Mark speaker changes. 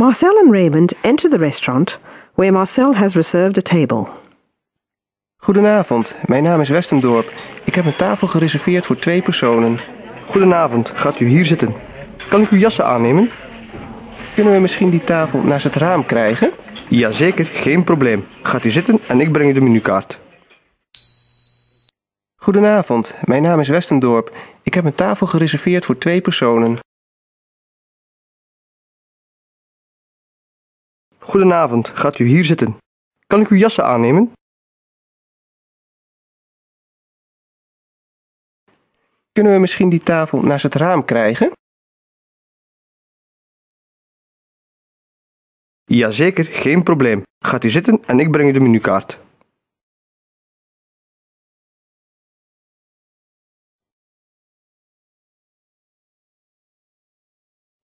Speaker 1: Marcel and Raymond enter the restaurant where Marcel has reserved a table.
Speaker 2: Goedenavond, mijn naam is Westendorp. Ik heb een tafel gereserveerd voor twee personen.
Speaker 3: Goedenavond, gaat u hier zitten. Kan ik uw jassen aannemen?
Speaker 2: Kunnen we misschien die tafel naast het raam krijgen?
Speaker 3: Jazeker, geen probleem. Gaat u zitten en ik breng u de menukaart.
Speaker 2: Goedenavond, mijn naam is Westendorp. Ik heb een tafel gereserveerd voor twee personen.
Speaker 3: Goedenavond, gaat u hier zitten. Kan ik uw jassen aannemen?
Speaker 2: Kunnen we misschien die tafel naast het raam krijgen?
Speaker 3: Jazeker, geen probleem. Gaat u zitten en ik breng u de menukaart.